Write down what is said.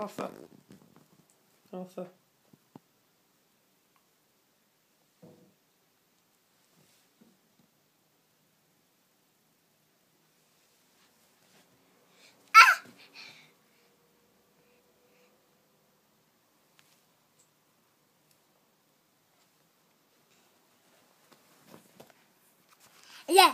Arthur. Arthur. Ah! Yeah.